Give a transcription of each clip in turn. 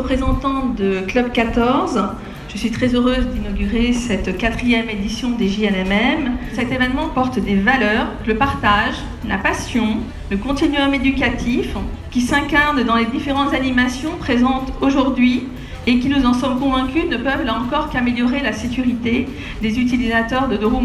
représentante de Club 14. Je suis très heureuse d'inaugurer cette quatrième édition des JNMM. Cet événement porte des valeurs, le partage, la passion, le continuum éducatif qui s'incarne dans les différentes animations présentes aujourd'hui et qui, nous en sommes convaincus, ne peuvent là encore qu'améliorer la sécurité des utilisateurs de deux roues.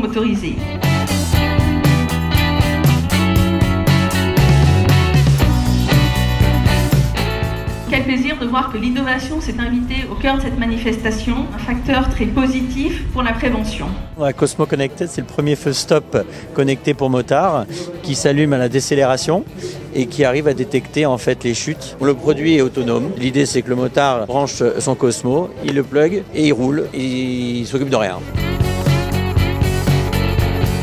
Plaisir de voir que l'innovation s'est invitée au cœur de cette manifestation, un facteur très positif pour la prévention. La Cosmo Connected, c'est le premier feu stop connecté pour motard qui s'allume à la décélération et qui arrive à détecter en fait les chutes. Le produit est autonome. L'idée c'est que le motard branche son Cosmo, il le plug et il roule, et il s'occupe de rien.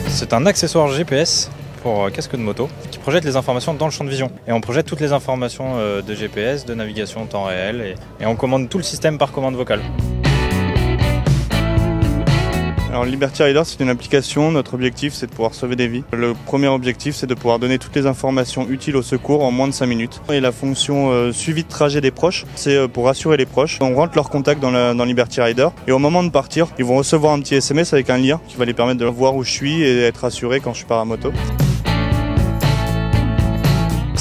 C'est un accessoire GPS pour casque de moto qui projette les informations dans le champ de vision. Et on projette toutes les informations euh, de GPS, de navigation en temps réel et, on commande tout le système par commande vocale. Alors Liberty Rider c'est une application, notre objectif c'est de pouvoir sauver des vies. Le premier objectif c'est de pouvoir donner toutes les informations utiles au secours en moins de 5 minutes. Et la fonction euh, suivi de trajet des proches, c'est euh, pour rassurer les proches. On rentre leur contact dans, dans, Liberty Rider et au moment de partir, ils vont recevoir un petit SMS avec un lien qui va les permettre de voir où je suis et être rassuré quand je suis par la moto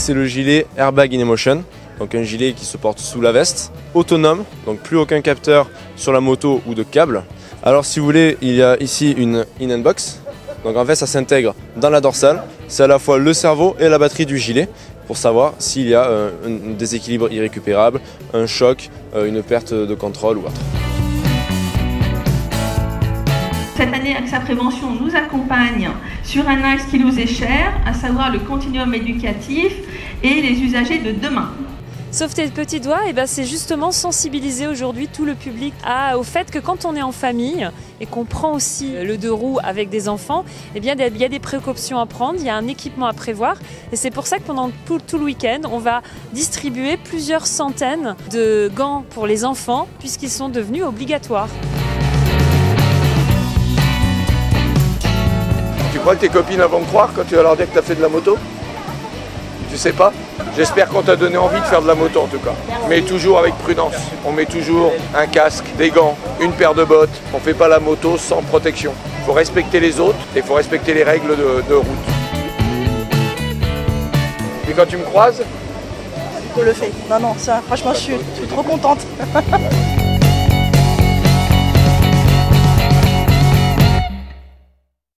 c'est le gilet Airbag in Emotion, donc un gilet qui se porte sous la veste, autonome, donc plus aucun capteur sur la moto ou de câble. Alors si vous voulez, il y a ici une in-box, donc en fait ça s'intègre dans la dorsale, c'est à la fois le cerveau et la batterie du gilet pour savoir s'il y a euh, un déséquilibre irrécupérable, un choc, euh, une perte de contrôle ou autre. Cette année, AXA Prévention nous accompagne sur un axe qui nous est cher, à savoir le continuum éducatif et les usagers de demain. Sauf tes petits doigts, et eh ben c'est justement sensibiliser aujourd'hui tout le public au fait que quand on est en famille et qu'on prend aussi le deux roues avec des enfants, eh il y a des précautions à prendre, il y a un équipement à prévoir. Et c'est pour ça que pendant tout le week-end, on va distribuer plusieurs centaines de gants pour les enfants puisqu'ils sont devenus obligatoires. Crois que tes copines vont me croire quand tu vas leur dire que tu as fait de la moto Tu sais pas J'espère qu'on t'a donné envie de faire de la moto en tout cas. Mais toujours avec prudence. On met toujours un casque, des gants, une paire de bottes. On ne fait pas la moto sans protection. Il faut respecter les autres et il faut respecter les règles de, route. Et quand tu me croises Je le fais. Non, non, ça, franchement, je suis trop contente.